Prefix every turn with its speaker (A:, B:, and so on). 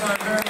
A: Thanks, very